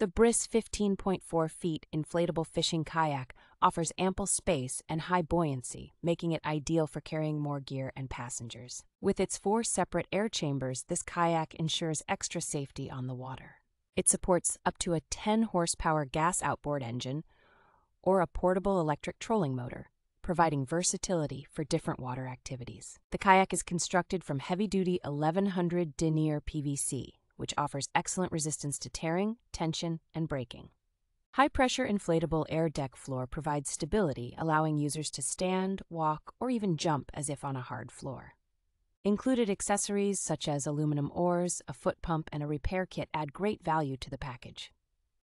The BRIS 15.4 feet inflatable fishing kayak offers ample space and high buoyancy, making it ideal for carrying more gear and passengers. With its four separate air chambers, this kayak ensures extra safety on the water. It supports up to a 10 horsepower gas outboard engine or a portable electric trolling motor, providing versatility for different water activities. The kayak is constructed from heavy duty 1100 denier PVC, which offers excellent resistance to tearing, tension, and breaking. High pressure inflatable air deck floor provides stability, allowing users to stand, walk, or even jump as if on a hard floor. Included accessories such as aluminum oars, a foot pump, and a repair kit add great value to the package.